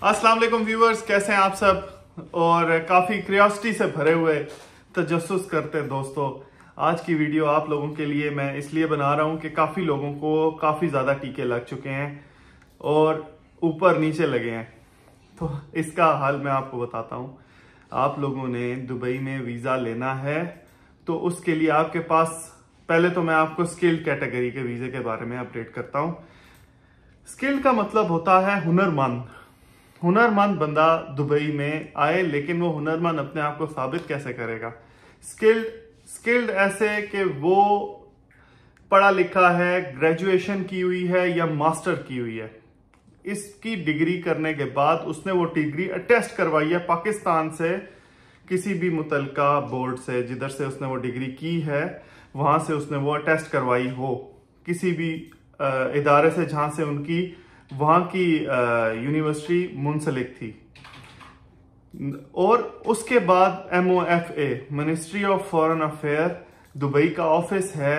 वालेकुम व्यूअर्स, कैसे हैं आप सब? और काफ़ी क्रियोसिटी से भरे हुए तजस करते हैं दोस्तों। आज की वीडियो आप लोगों के लिए मैं इसलिए बना रहा हूँ कि काफ़ी लोगों को काफ़ी ज़्यादा टीके लग चुके हैं और ऊपर नीचे लगे हैं। तो इसका हाल मैं आपको बताता हूँ। आप लोगों ने दुबई में वीज़ा लेना है तो उसके लिए आपके पास, पहले तो मैं आपको स्किल कैटेगरी के वीज़े के बारे में अपडेट करता हूँ। स्किल का मतलब होता है हुनरमंद। हुनरमंद बंदा दुबई में आए, लेकिन वो हुनरमंद अपने आप को साबित कैसे करेगा? स्किल्ड स्किल्ड ऐसे कि वो पढ़ा लिखा है ग्रेजुएशन की हुई है या मास्टर की हुई है। इसकी डिग्री करने के बाद उसने वो डिग्री अटेस्ट करवाई है पाकिस्तान से, किसी भी मुतलका बोर्ड से, जिधर से उसने वो डिग्री की है, वहाँ से उसने वो अटेस्ट करवाई हो। किसी भी इदारे से जहाँ से उनकी वहाँ की यूनिवर्सिटी मुंसलिक थी। और उसके बाद M O F A ministry of foreign affair Dubai का ऑफ़िस है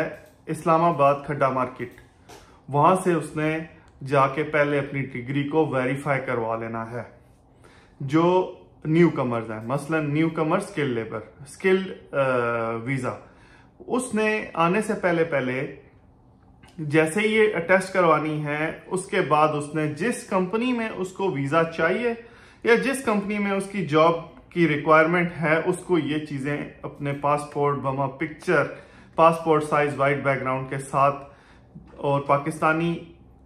इस्लामाबाद खड्डा मार्केट। वहाँ से उसने जाके पहले अपनी डिग्री को वेरीफाई करवा लेना है, जो न्यू कमर्स हैं। मसलन newcomers skill labour skilled visa उसने आने से पहले पहले जैसे ये टेस्ट करवानी है, उसके बाद उसने जिस कंपनी में उसको वीज़ा चाहिए या जिस कंपनी में उसकी जॉब की रिक्वायरमेंट है, उसको ये चीज़ें अपने पासपोर्ट बमा picture passport size white background के साथ और Pakistani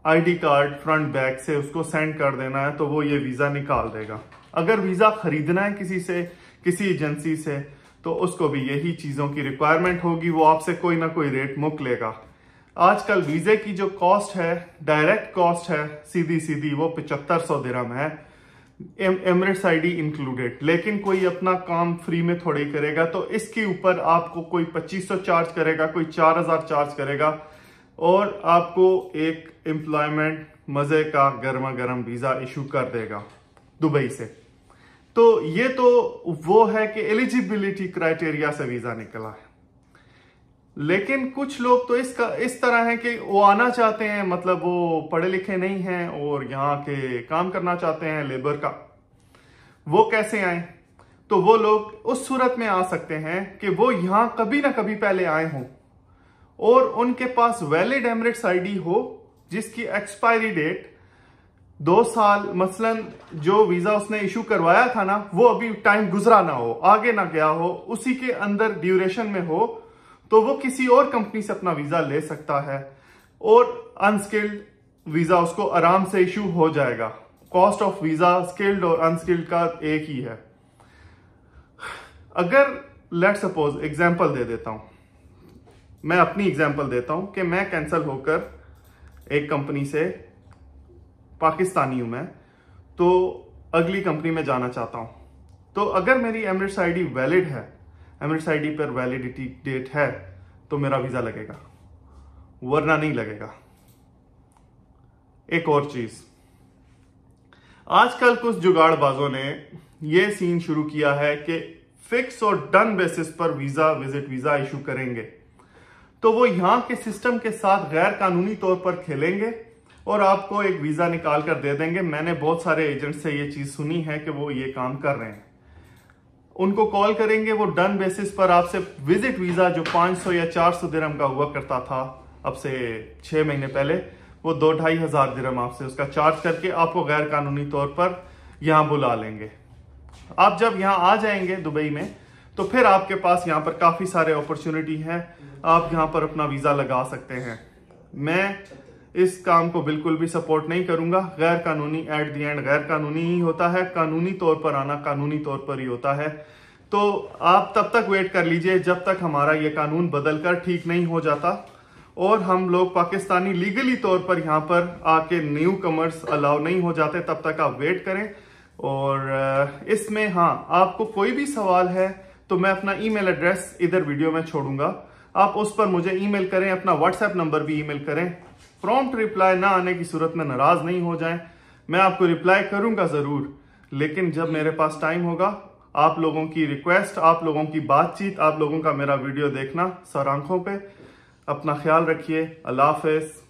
ID card front back से उसको सेंड कर देना है तो वो ये वीज़ा निकाल देगा। अगर वीज़ा खरीदना है किसी से, किसी एजेंसी से तो उसको भी यही चीज़ों की रिक्वायरमेंट होगी, वो आपसे कोई ना कोई रेट मुक लेगा। आजकल वीजे की जो कॉस्ट है, डायरेक्ट कॉस्ट है, सीधी सीधी वो पिचहत्तर सौ दिरम है एमरेट्स आईडी इंक्लूडेड। लेकिन कोई अपना काम फ्री में थोड़ी करेगा तो इसके ऊपर आपको कोई 2500 चार्ज करेगा, कोई 4000 चार्ज करेगा, और आपको एक एम्प्लॉयमेंट मज़े का गर्मा गर्म वीज़ा इशू कर देगा, दुबई से। तो ये तो वो है कि एलिजिबिलिटी क्राइटेरिया से वीज़ा निकला है। लेकिन कुछ लोग तो इसका, इस तरह है कि वो आना चाहते हैं मतलब वो पढ़े लिखे नहीं हैं और यहाँ के काम करना चाहते हैं लेबर का। वो कैसे आए? तो वो लोग उस सूरत में आ सकते हैं कि वो यहाँ कभी ना कभी पहले आए हों और उनके पास वैलिड एमरेट्स आईडी हो, जिसकी एक्सपायरी डेट दो साल, मसलन जो वीज़ा उसने इशू करवाया था ना, वो अभी टाइम गुजरा ना हो, आगे ना गया हो, उसी के अंदर ड्यूरेशन में हो तो वो किसी और कंपनी से अपना वीज़ा ले सकता है और अनस्किल्ड वीज़ा उसको आराम से इशू हो जाएगा। कॉस्ट ऑफ़ वीज़ा स्किल्ड और अनस्किल्ड का एक ही है। अगर लेट सपोज़ एग्ज़ाम्पल दे देता हूँ। मैं अपनी एग्ज़ाम्पल देता हूँ कि मैं कैंसिल होकर एक कंपनी से पाकिस्तानी हूँ मैं तो अगली कंपनी में जाना चाहता हूँ। तो अगर मेरी एमरेट्स आईडी वैलिड है एमरेट्स आईडी पर वैलिडिटी डेट है तो मेरा वीज़ा लगेगा। वरना नहीं लगेगा। एक और चीज़। आजकल कुछ जुगाड़बाजों ने यह सीन शुरू किया है कि फिक्स और डन बेसिस पर वीज़ा विज़िट वीज़ा इशू करेंगे। तो वो यहाँ के सिस्टम के साथ गैर कानूनी तौर पर खेलेंगे और आपको एक वीज़ा निकाल कर दे देंगे। मैंने बहुत सारे एजेंट से ये चीज़ सुनी है कि वो ये काम कर रहे हैं। उनको कॉल करेंगे, वो डन बेसिस पर आपसे विज़िट वीज़ा जो 500 या 400 दिरम का हुआ करता था, अब से छह महीने पहले, वो दो ढाई हज़ार दिरम आपसे उसका चार्ज करके आपको गैर कानूनी तौर पर यहाँ बुला लेंगे। आप जब यहाँ आ जाएँगे दुबई में तो फिर आपके पास यहाँ पर काफ़ी सारे अपॉर्चुनिटी हैं। आप यहाँ पर अपना वीज़ा लगा सकते हैं। मैं इस काम को बिल्कुल भी सपोर्ट नहीं करूँगा। गैर कानूनी एट दी एंड गैर कानूनी ही होता है। कानूनी तौर पर आना कानूनी तौर पर ही होता है। तो आप तब तक वेट कर लीजिए जब तक हमारा ये कानून बदलकर ठीक नहीं हो जाता। और हम लोग पाकिस्तानी लीगली तौर पर यहाँ पर आके न्यू कमर्स अलाउ नहीं हो जाते, तब तक आप वेट करें। और इसमें हाँ आपको कोई भी सवाल है तो मैं अपना ईमेल एड्रेस इधर वीडियो में छोड़ूँगा। आप उस पर मुझे ईमेल करें, अपना व्हाट्सएप नंबर भी ईमेल करें। प्रॉम्प्ट रिप्लाई ना आने की सूरत में नाराज़ नहीं हो जाए। मैं आपको रिप्लाई करूँगा ज़रूर, लेकिन जब मेरे पास टाइम होगा, आप लोगों की रिक्वेस्ट आप लोगों की बातचीत, आप लोगों का मेरा वीडियो देखना सर आँखों पर अपना ख्याल रखिए। अल्लाह हाफिज़।